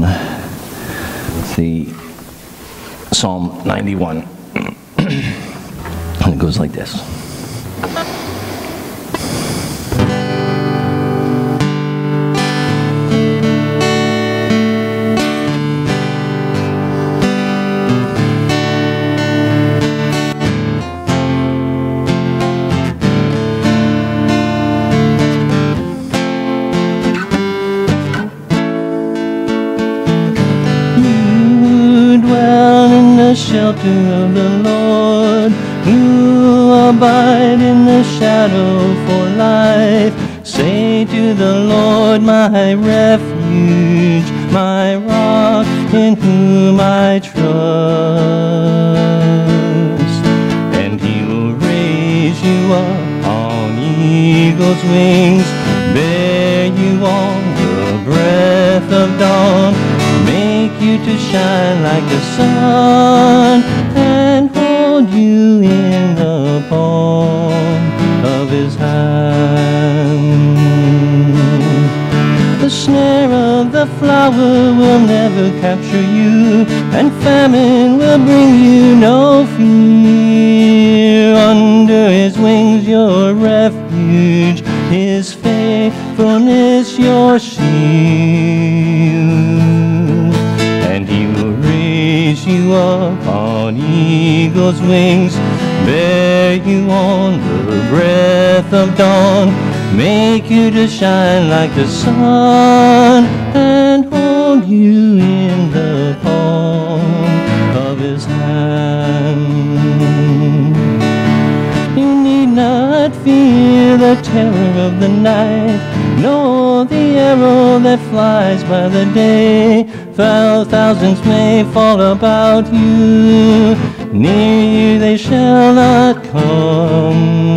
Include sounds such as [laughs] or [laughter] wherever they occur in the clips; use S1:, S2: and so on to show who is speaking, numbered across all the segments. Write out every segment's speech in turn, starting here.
S1: the Psalm 91. [clears throat] and it goes like this. Shelter of the Lord. You abide in the shadow for life. Say to the Lord, my refuge, my rock, in whom I trust. And he will raise you up on eagle's wings, bear you on the breath of dawn, to shine like the sun, and hold you in the palm of his hand. The snare of the flower will never capture you, and famine will bring you no fear. Under his wings, your refuge, his faithfulness, your shield. And he will raise you up on eagle's wings, bear you on the breath of dawn, make you to shine like the sun, and hold you in the palm of his hand. You need not fear the terror of the night, nor the arrow that flies by the day. Thou thousands may fall about you, near you they shall not come.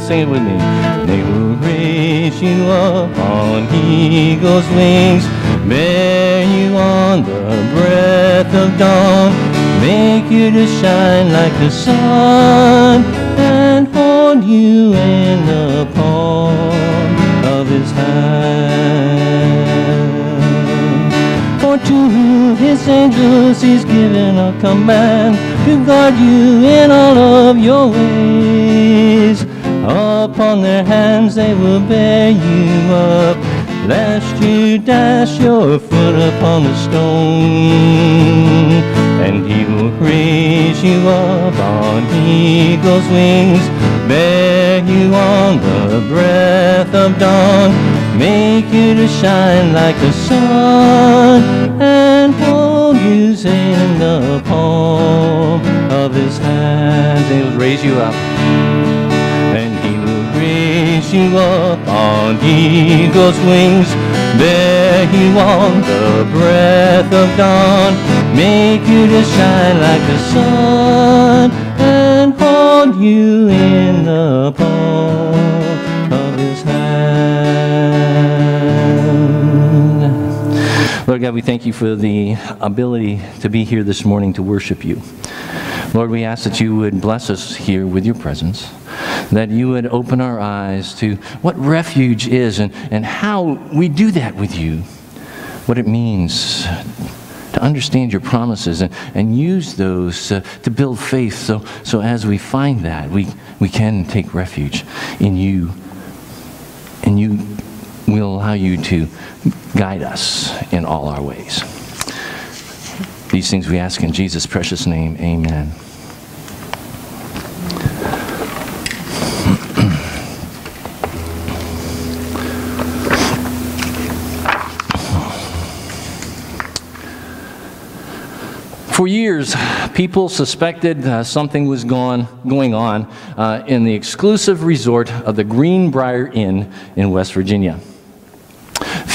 S1: Sing it with me. They will raise you up on eagle's wings, bear you on the breath of dawn, make you to shine like the sun, and hold you in the palm of his hand. For to his angels he's given a command to guard you in all of your ways. Upon their hands they will bear you up, lest you dash your foot upon a stone. And he will raise you up on eagle's wings, bear you on the breath of dawn, make you to shine like the sun, and hold you in the palm of his hands. And he will raise you up. And he will raise you up on eagle's wings, bear you on the breath of dawn, make you to shine like the sun, hold you in the palm of his hand. Lord God, we thank you for the ability to be here this morning to worship you. Lord, we ask that you would bless us here with your presence, that you would open our eyes to what refuge is and, and how we do that with you, what it means understand your promises and, and use those to, to build faith so, so as we find that, we, we can take refuge in you, and you will allow you to guide us in all our ways. These things we ask in Jesus' precious name. Amen. For years, people suspected uh, something was gone, going on uh, in the exclusive resort of the Greenbrier Inn in West Virginia.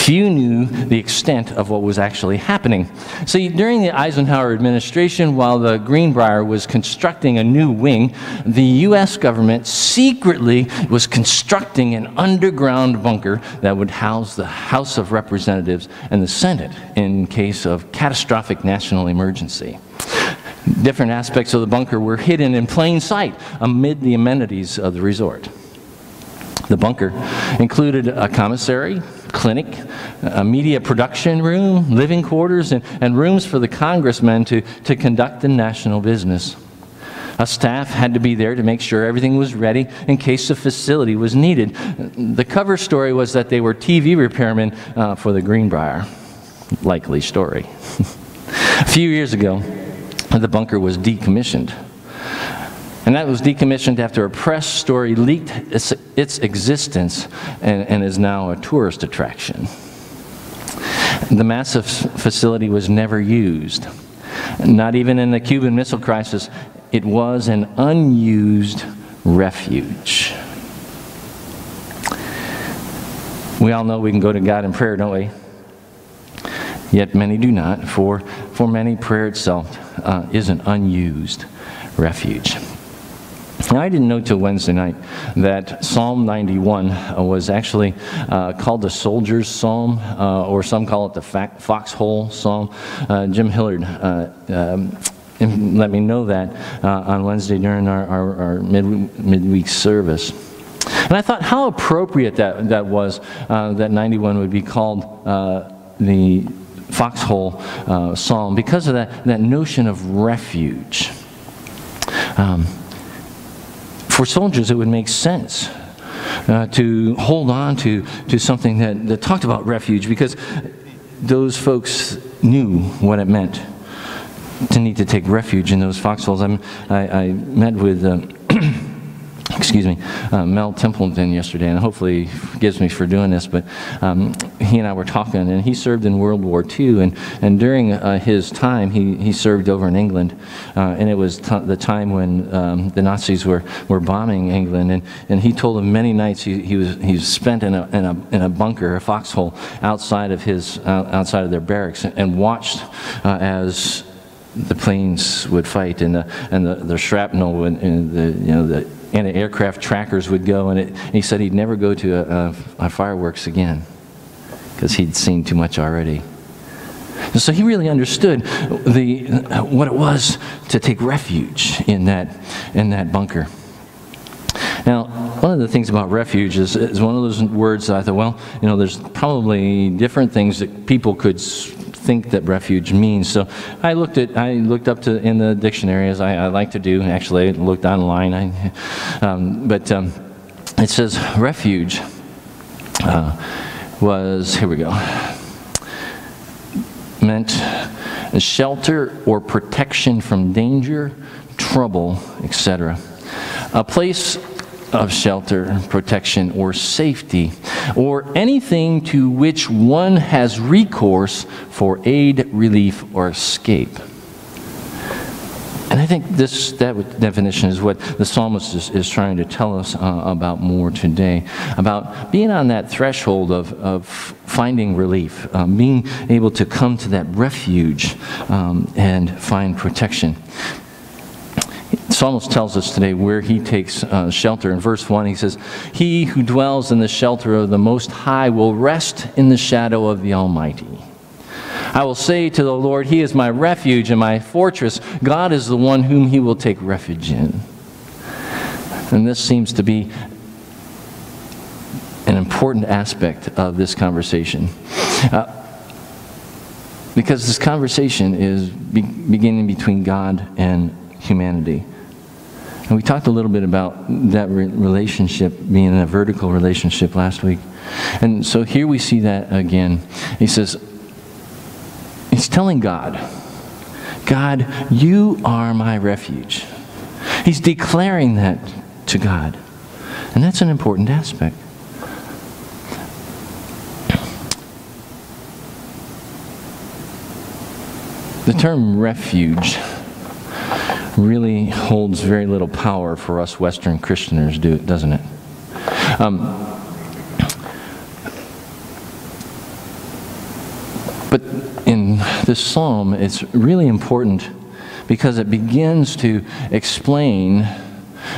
S1: Few knew the extent of what was actually happening. See, during the Eisenhower administration, while the Greenbrier was constructing a new wing, the U.S. government secretly was constructing an underground bunker that would house the House of Representatives and the Senate in case of catastrophic national emergency. Different aspects of the bunker were hidden in plain sight amid the amenities of the resort. The bunker included a commissary, clinic, a media production room, living quarters, and, and rooms for the congressmen to, to conduct the national business. A staff had to be there to make sure everything was ready in case the facility was needed. The cover story was that they were TV repairmen uh, for the Greenbrier. Likely story. [laughs] a few years ago, the bunker was decommissioned. And that was decommissioned after a press story leaked its, its existence and, and is now a tourist attraction. The massive facility was never used. Not even in the Cuban Missile Crisis, it was an unused refuge. We all know we can go to God in prayer, don't we? Yet many do not, for, for many, prayer itself uh, is an unused refuge. Now, I didn't know till Wednesday night that Psalm 91 uh, was actually uh, called the Soldier's Psalm, uh, or some call it the Foxhole Psalm. Uh, Jim Hillard uh, um, let me know that uh, on Wednesday during our, our, our mid, midweek service. And I thought how appropriate that, that was that 91 would be called the foxhole psalm because of that, that notion of refuge. Um, for soldiers, it would make sense uh, to hold on to, to something that, that talked about refuge because those folks knew what it meant to need to take refuge in those foxholes. I'm, I, I met with, uh, excuse me, uh, Mel Templeton yesterday, and hopefully forgives me for doing this, but um, he and I were talking, and he served in World War II, and, and during uh, his time, he, he served over in England, uh, and it was the time when um, the Nazis were, were bombing England, and, and he told him many nights he, he, was, he was spent in a, in, a, in a bunker, a foxhole, outside of, his, outside of their barracks, and watched uh, as the planes would fight and the, and the, the shrapnel and, and the, you know, the anti-aircraft trackers would go. And, it, and, he said he'd never go to a, a, a fireworks again because he'd seen too much already. And so he really understood the, what it was to take refuge in that, in that bunker. Now, one of the things about refuge is, is one of those words that I thought, well, you know, there's probably different things that people could think that refuge means. So I looked at, I looked up to in the dictionary as I, I like to do. Actually, I looked online. I, um, but um, it says refuge uh, was here we go meant shelter or protection from danger, trouble, etc. A place of shelter, protection, or safety, or anything to which one has recourse for aid, relief, or escape. And I think this that definition is what the psalmist is, is trying to tell us uh, about more today about being on that threshold of, of finding relief, um, being able to come to that refuge um, and find protection psalmist tells us today where he takes uh, shelter. In verse 1, he says, He who dwells in the shelter of the Most High will rest in the shadow of the Almighty. I will say to the Lord, He is my refuge and my fortress. God is the one whom He will take refuge in. And this seems to be an important aspect of this conversation. Uh, because this conversation is be- beginning between God and humanity. And we talked a little bit about that re- relationship being a vertical relationship last week. And so here we see that again. He says, He's telling God, God, you are my refuge. He's declaring that to God. And that's an important aspect. The term refuge really holds very little power for us Western Christianers, do, doesn't it? Um, but in this psalm, it's really important because it begins to explain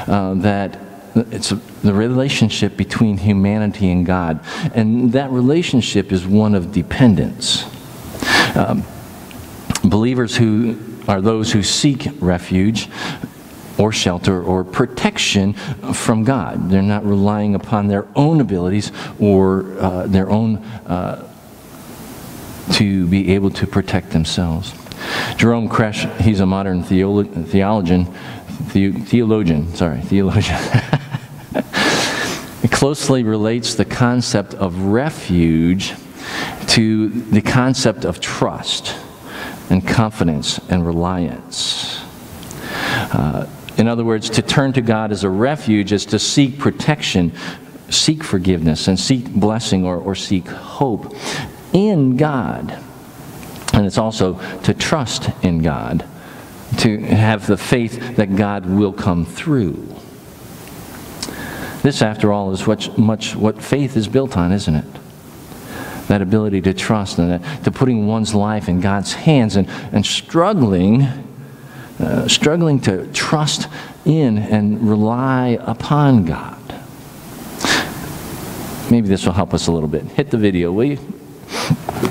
S1: uh, that it's the relationship between humanity and God. And that relationship is one of dependence. Um, believers who are those who seek refuge or shelter or protection from God. They're not relying upon their own abilities or uh, their own uh, to be able to protect themselves. Jerome Creach, he's a modern theolo- theologian, the- theologian, sorry, theologian. it [laughs] closely relates the concept of refuge to the concept of trust and confidence and reliance. Uh, in other words, to turn to God as a refuge is to seek protection, seek forgiveness, and seek blessing or, or seek hope in God. And it's also to trust in God, to have the faith that God will come through. This, after all, is what, much what faith is built on, isn't it? That ability to trust and that, to putting one's life in God's hands and, and struggling, uh, struggling to trust in and rely upon God. Maybe this will help us a little bit. Hit the video, will you?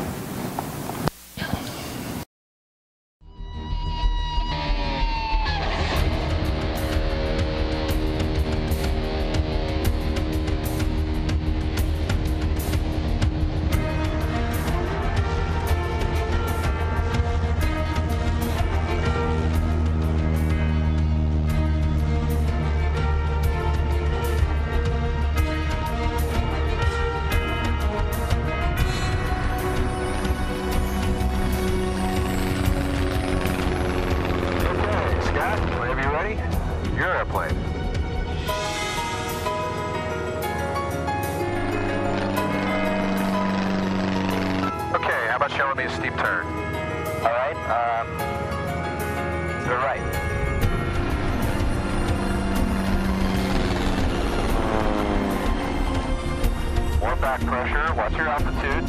S2: The right. More back pressure, watch your altitude.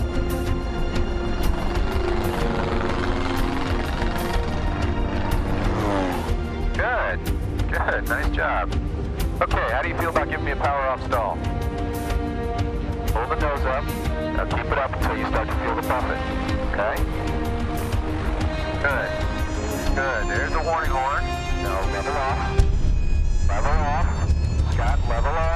S2: Good. Good. Nice job. Okay, how do you feel about giving me a power off stall? Hold the nose up. Now keep it up until you start to feel the buffet. Okay? Good. Good. There's a warning horn. Now level off. Level off. Scott, level off.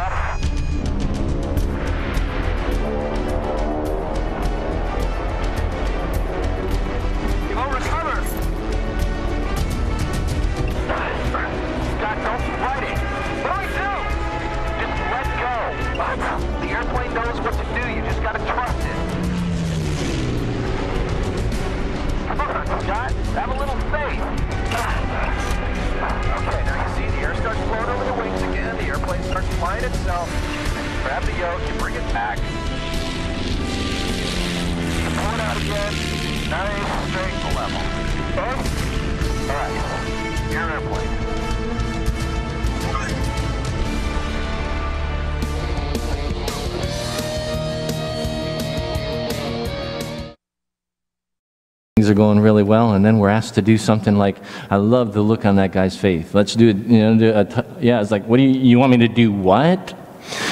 S1: Well, and then we're asked to do something like, I love the look on that guy's face. Let's do it, you know, yeah, it's like, what do you, you want me to do what?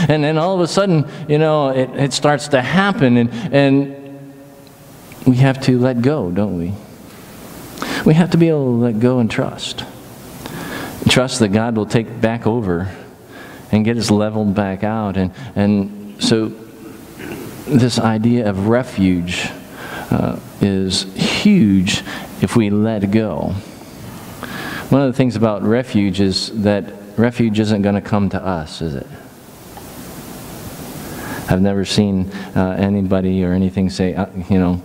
S1: And then all of a sudden, you know, it, it starts to happen, and, and we have to let go, don't we? We have to be able to let go and trust. Trust that God will take back over and get us leveled back out. And, and so, this idea of refuge uh, is huge if we let go. One of the things about refuge is that refuge isn't going to come to us, is it? I've never seen uh, anybody or anything say, uh, you know,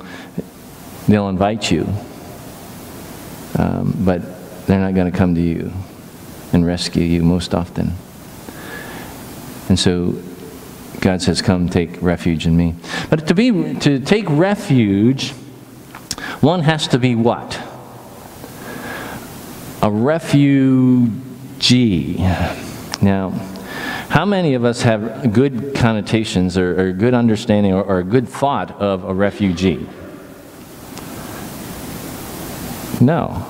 S1: they'll invite you, um, but they're not going to come to you and rescue you most often. And so God says, "Come, take refuge in me." But to be to take refuge, one has to be what? A refugee. Now, how many of us have good connotations or, or good understanding or, or a good thought of a refugee? No.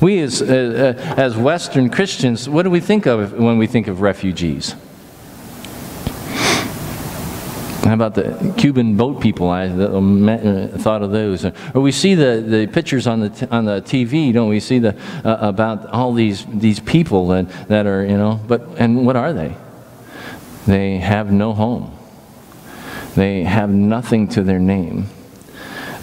S1: We, as, uh, uh, as Western Christians, what do we think of when we think of refugees? How about the Cuban boat people? I uh, thought of those. Or we see the, the pictures on the, on the TV, don't we? See the, uh, about all these, these people that, that are, you know, but, and what are they? They have no home. They have nothing to their name.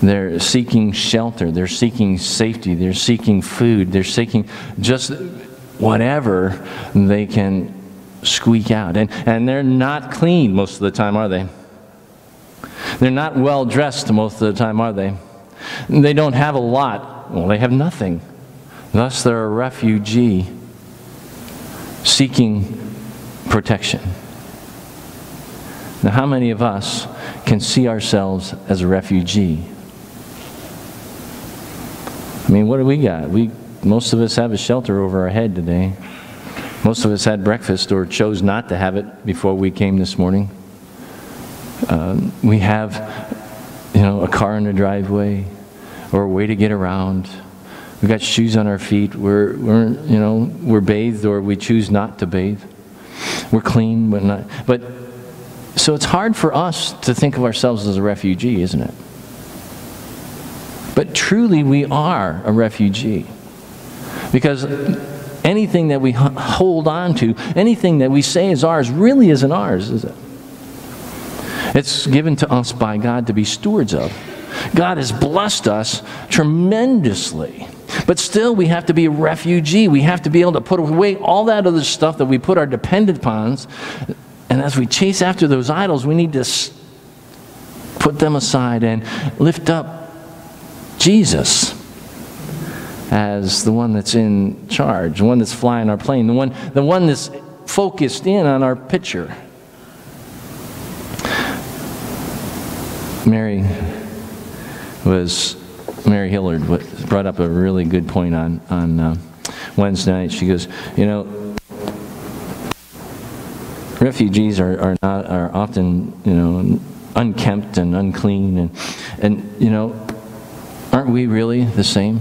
S1: They're seeking shelter. They're seeking safety. They're seeking food. They're seeking just whatever they can squeak out. And, and they're not clean most of the time, are they? They're not well dressed most of the time, are they? They don't have a lot. Well, they have nothing. Thus, they're a refugee seeking protection. Now, how many of us can see ourselves as a refugee? I mean, what do we got? We, most of us have a shelter over our head today. Most of us had breakfast or chose not to have it before we came this morning. Um, we have, you know, a car in the driveway or a way to get around. We've got shoes on our feet. We're, we're, you know, we're bathed or we choose not to bathe. We're clean, but not. But so it's hard for us to think of ourselves as a refugee, isn't it? But truly, we are a refugee. Because anything that we hold on to, anything that we say is ours, really isn't ours, is it? It's given to us by God to be stewards of. God has blessed us tremendously. But still, we have to be a refugee. We have to be able to put away all that other stuff that we put our dependent upon. And as we chase after those idols, we need to put them aside and lift up Jesus as the one that's in charge, the one that's flying our plane, the one, the one that's focused in on our picture. Mary was Mary Hillard brought up a really good point on on uh, Wednesday night. She goes, you know, refugees are, are not are often you know unkempt and unclean and and you know aren't we really the same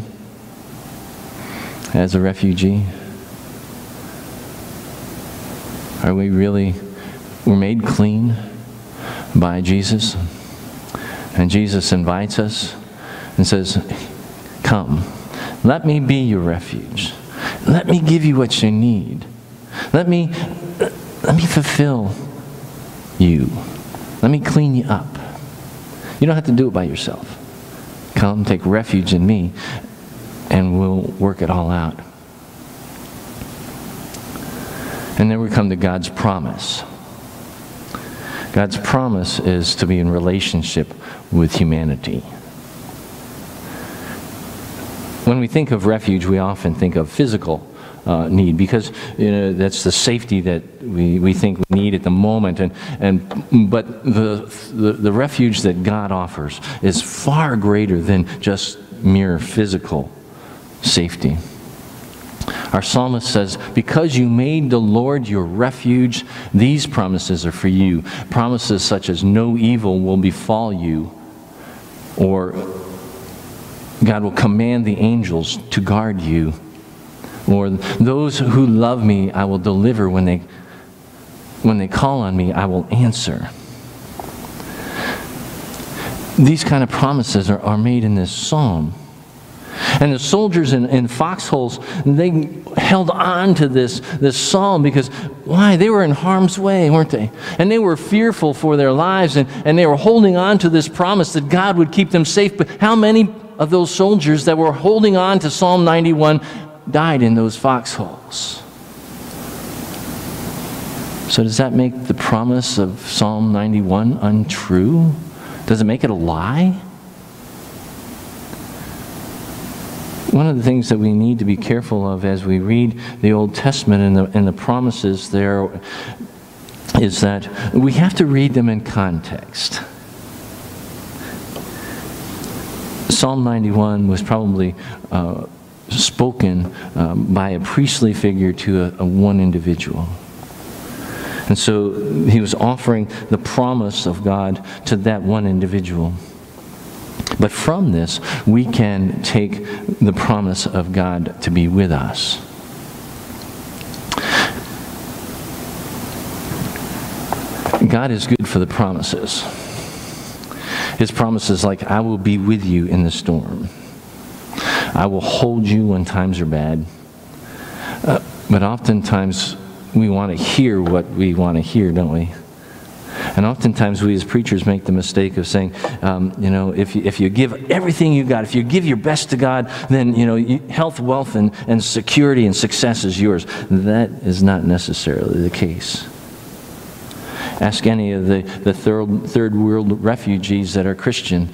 S1: as a refugee? Are we really we're made clean by Jesus? And Jesus invites us and says, Come, let me be your refuge. Let me give you what you need. Let me, let me fulfill you. Let me clean you up. You don't have to do it by yourself. Come, take refuge in me, and we'll work it all out. And then we come to God's promise. God's promise is to be in relationship with humanity. When we think of refuge, we often think of physical uh, need because you know, that's the safety that we, we think we need at the moment. And, and, but the, the, the refuge that God offers is far greater than just mere physical safety. Our psalmist says, Because you made the Lord your refuge, these promises are for you. Promises such as no evil will befall you or God will command the angels to guard you. Or those who love me, I will deliver when they, when they call on me, I will answer. These kind of promises are, are made in this psalm. And the soldiers in, in foxholes, they held on to this, this psalm because, why? They were in harm's way, weren't they? And they were fearful for their lives, and, and they were holding on to this promise that God would keep them safe. But how many of those soldiers that were holding on to Psalm 91 died in those foxholes? So, does that make the promise of Psalm 91 untrue? Does it make it a lie? One of the things that we need to be careful of as we read the Old Testament and the, and the promises there is that we have to read them in context. Psalm 91 was probably uh, spoken um, by a priestly figure to a, a one individual. And so he was offering the promise of God to that one individual. But from this, we can take the promise of God to be with us. God is good for the promises. His promises, like, I will be with you in the storm, I will hold you when times are bad. Uh, but oftentimes, we want to hear what we want to hear, don't we? And oftentimes we as preachers make the mistake of saying, um, you know, if you, if you give everything you got, if you give your best to God, then, you know, you, health, wealth, and, and security and success is yours. That is not necessarily the case. Ask any of the, the third, third world refugees that are Christian.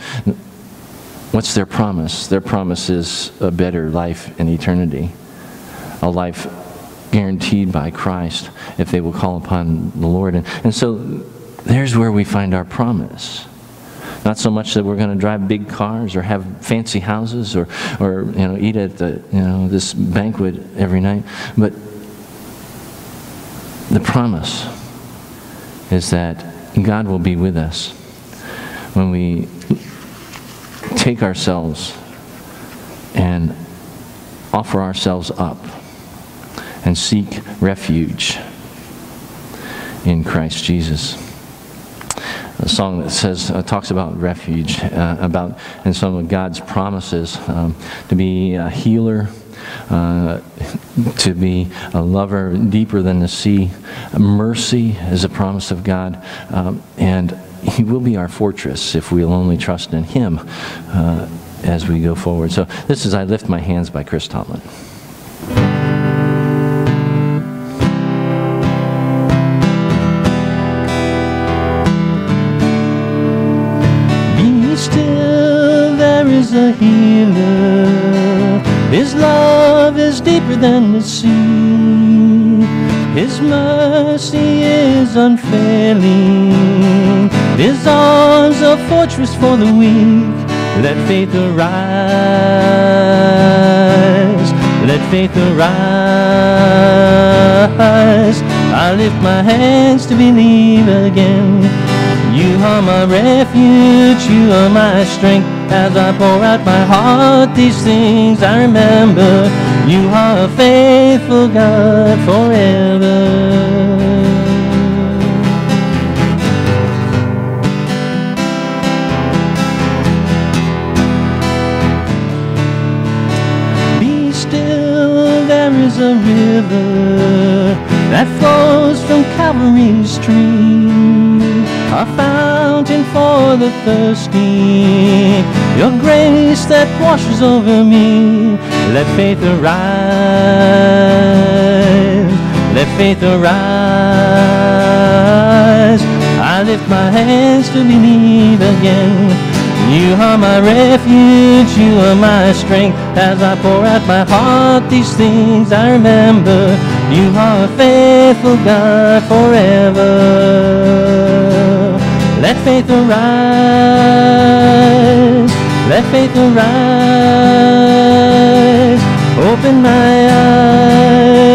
S1: What's their promise? Their promise is a better life in eternity, a life guaranteed by Christ if they will call upon the Lord. And, and so there's where we find our promise. Not so much that we're going to drive big cars or have fancy houses or, or you know, eat at the, you know, this banquet every night, but the promise is that God will be with us when we take ourselves and offer ourselves up and seek refuge in Christ Jesus a song that says uh, talks about refuge, uh, about and some of God's promises um, to be a healer, uh, to be a lover deeper than the sea. Mercy is a promise of God, um, and He will be our fortress if we'll only trust in Him uh, as we go forward. So this is "I Lift My Hands" by Chris Tomlin. Is a healer. His love is deeper than the sea. His mercy is unfailing. His arms a fortress for the weak. Let faith arise. Let faith arise. I lift my hands to believe again. You are my refuge, you are my strength. As I pour out my heart, these things I remember. You are a faithful God forever. Be still, there is a river that flows from Calvary's stream, a fountain for the thirsty, your grace that washes over me. Let faith arise, let faith arise. I lift my hands to believe again. You are my refuge, you are my strength. As I pour out my heart, these things I remember. You are a faithful God forever. Let faith arise, let faith arise. Open my eyes,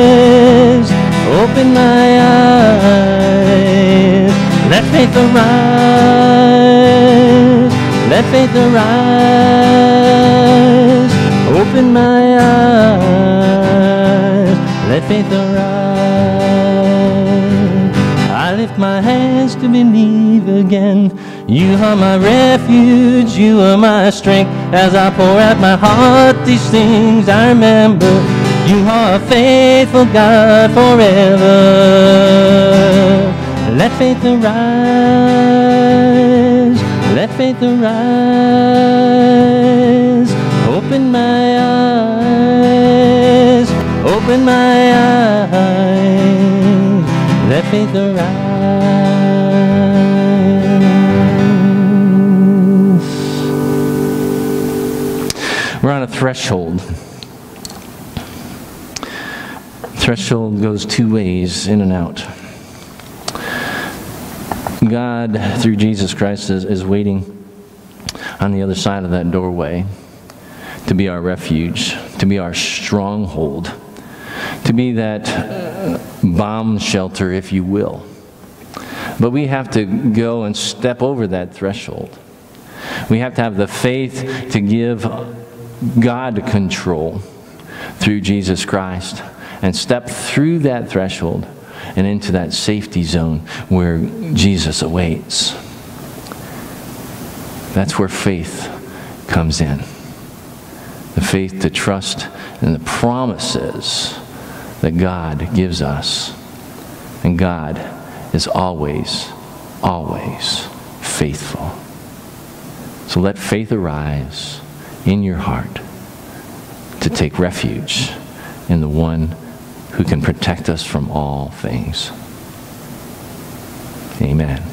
S1: open my eyes. Let faith arise, let faith arise. Open my eyes, let faith arise. I lift my hands to believe again. You are my refuge, you are my strength. As I pour out my heart, these things I remember. You are a faithful God forever. Let faith arise, let faith arise. Open my eyes, open my eyes. Let faith arise. Threshold. Threshold goes two ways, in and out. God, through Jesus Christ, is, is waiting on the other side of that doorway to be our refuge, to be our stronghold, to be that bomb shelter, if you will. But we have to go and step over that threshold. We have to have the faith to give God control through Jesus Christ and step through that threshold and into that safety zone where Jesus awaits. That's where faith comes in. The faith to trust in the promises that God gives us. And God is always, always faithful. So let faith arise in your heart to take refuge in the one who can protect us from all things. Amen.